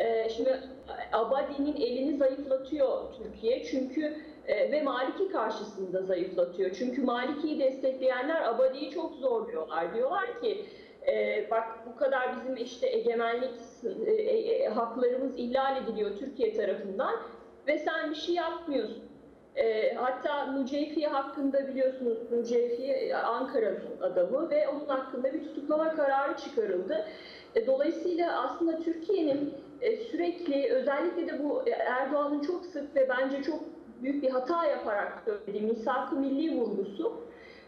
Ee, şimdi Abadi'nin elini zayıflatıyor Türkiye çünkü e, ve Maliki karşısında zayıflatıyor. Çünkü Maliki'yi destekleyenler Abadi'yi çok zorluyorlar. Diyorlar ki e, bak bu kadar bizim işte egemenlik e, e, haklarımız ihlal ediliyor Türkiye tarafından ve sen bir şey yapmıyorsun. E, hatta Nuceyfi hakkında biliyorsunuz Nuceyfi e, Ankara'nın adamı ve onun hakkında bir tutuklama kararı çıkarıldı. E, dolayısıyla aslında Türkiye'nin e, sürekli özellikle de bu Erdoğan'ın çok sık ve bence çok büyük bir hata yaparak söylediği misak-ı milli vurgusu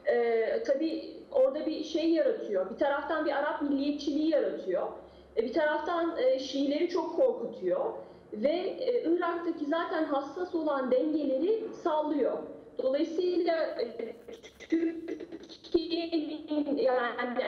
e, tabii orada bir şey yaratıyor. Bir taraftan bir Arap milliyetçiliği yaratıyor. E, bir taraftan e, Şiileri çok korkutuyor ve e, Irak'taki zaten hassas olan dengeleri sallıyor. Dolayısıyla e, Türkiye'nin yani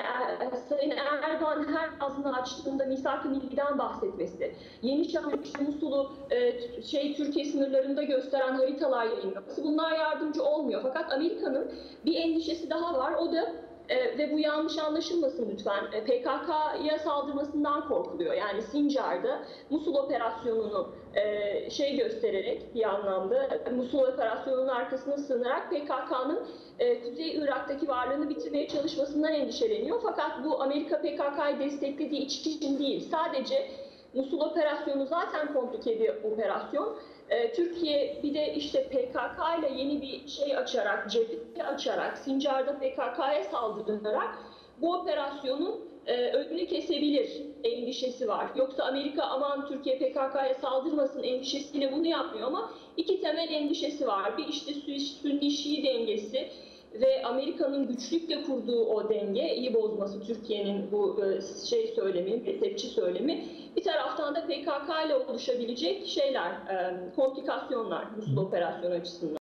e, Sayın Erdoğan her ağzını açtığında misak-ı milliden bahsetmesi, Yeni Şam işte Musul'u e, şey Türkiye sınırlarında gösteren haritalar yayınlaması bunlar yardımcı olmuyor. Fakat Amerika'nın bir endişesi daha var. O da e, ve bu yanlış anlaşılmasın lütfen. E, PKK'ya saldırmasından korkuluyor. Yani Sincar'da Musul operasyonunu e, şey göstererek bir anlamda Musul operasyonunun arkasına sığınarak PKK'nın e, Kuzey Irak'taki varlığını bitirmeye çalışmasından endişeleniyor. Fakat bu Amerika PKK'yı desteklediği için değil. Sadece Musul operasyonu zaten komplike bir operasyon. Ee, Türkiye bir de işte PKK ile yeni bir şey açarak, cephe açarak, Sincar'da PKK'ya saldırarak bu operasyonun e, önünü kesebilir endişesi var. Yoksa Amerika aman Türkiye PKK'ya saldırmasın endişesiyle bunu yapmıyor ama iki temel endişesi var. Bir işte Sünni-Şii dengesi ve Amerika'nın güçlükle kurduğu o dengeyi bozması Türkiye'nin bu e, şey söylemi, tepçi söylemi. Bir taraftan da PKK ile oluşabilecek şeyler, e, komplikasyonlar Musul operasyonu açısından.